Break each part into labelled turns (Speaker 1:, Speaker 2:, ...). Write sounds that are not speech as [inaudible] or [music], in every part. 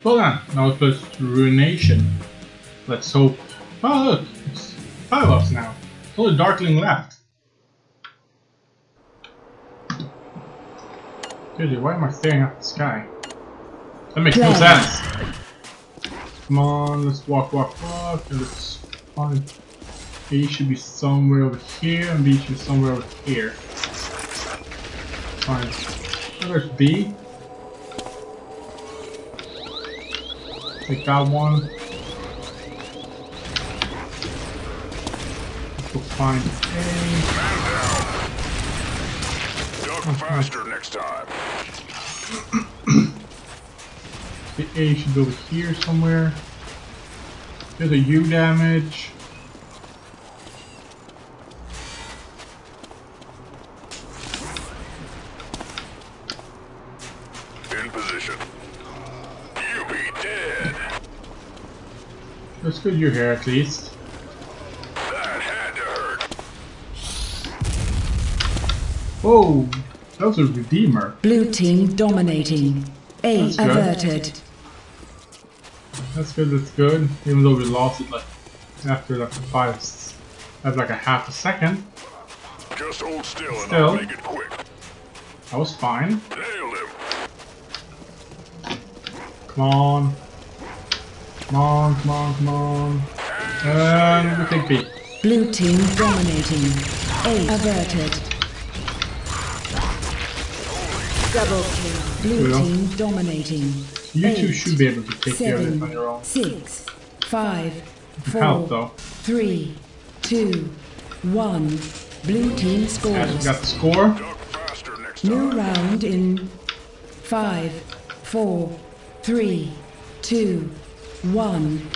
Speaker 1: Then, now it to Ruination. Let's hope... Oh look, it's five of us now. Only Darkling left. Dude, why am I staring at the sky? That makes no sense. Come on, let's walk, walk, walk, and let's find... A should be somewhere over here, and B should be somewhere over here. Fine. There's B. Take that one. Let's go find A.
Speaker 2: Duck faster next time. [coughs]
Speaker 1: The A should be over here somewhere. There's a U damage.
Speaker 2: In position. You be dead.
Speaker 1: That's good you're here at least.
Speaker 2: That had to hurt.
Speaker 1: Whoa! That was a redeemer.
Speaker 3: Blue team dominating. A
Speaker 1: That's good.
Speaker 3: averted.
Speaker 1: That's good, that's good. Even though we lost it like after like five s- at like a half a second.
Speaker 2: Just hold still and I'll make it quick.
Speaker 1: That was fine.
Speaker 2: Nailed him.
Speaker 1: Come on. Come on, come on, come on. And we take B.
Speaker 3: Blue team dominating. A averted. Double kill. Blue team dominating.
Speaker 1: You two
Speaker 3: Eight,
Speaker 1: should be able to take care of it on your own.
Speaker 3: six, five,
Speaker 1: Help though.
Speaker 3: three, two, one. Blue team
Speaker 1: As we got the score.
Speaker 2: Duck faster next
Speaker 3: New round in five, four, three, two, one.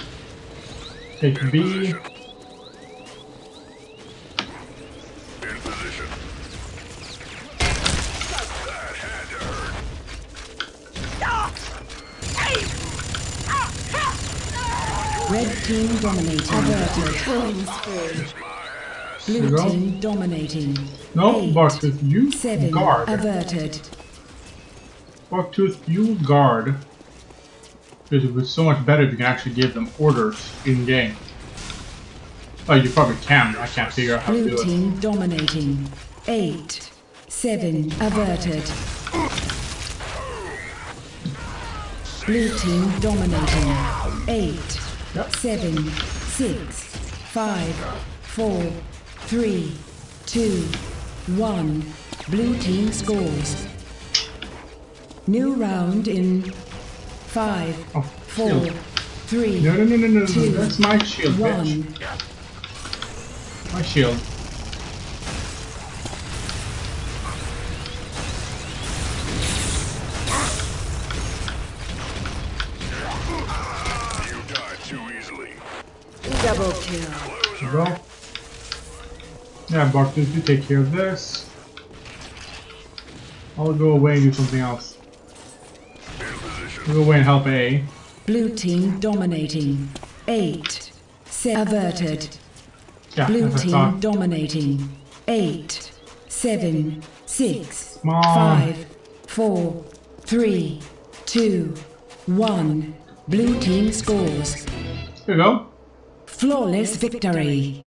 Speaker 1: Take
Speaker 2: In
Speaker 1: B.
Speaker 2: position. In position. That had to hurt.
Speaker 3: Red team dominating. Averted.
Speaker 2: Kiss my
Speaker 3: Blue
Speaker 1: go.
Speaker 3: team dominating.
Speaker 1: No,
Speaker 3: Eight,
Speaker 1: Barktooth, you
Speaker 3: Seven.
Speaker 1: guard.
Speaker 3: Averted.
Speaker 1: Barktooth, you guard. Because it was so much better if you can actually give them orders in game. Oh, you probably can. I can't figure out how to
Speaker 3: Blue
Speaker 1: do it.
Speaker 3: team dominating. Eight. Seven. Averted. Blue team dominating. Eight.
Speaker 1: Yep.
Speaker 3: Seven. Six. Five. Four. Three. Two. One. Blue team scores. New round in five.
Speaker 1: Oh,
Speaker 3: Four.
Speaker 1: shield.
Speaker 3: Three.
Speaker 1: No, no, no, no, no, no.
Speaker 3: Two.
Speaker 1: That's my shield,
Speaker 3: One.
Speaker 1: bitch. My shield.
Speaker 2: You died too easily.
Speaker 3: Double kill.
Speaker 1: Go. Yeah, Barktooth, you take care of this. I'll go away and do something else. I'll go away and help A.
Speaker 3: Blue team dominating. Eight. Se- averted.
Speaker 1: Yeah,
Speaker 3: Blue team dominating. Eight. Seven. Six.
Speaker 1: On.
Speaker 3: Five. Four. Three. Two. One. Blue team scores.
Speaker 1: There you go.
Speaker 3: Flawless victory.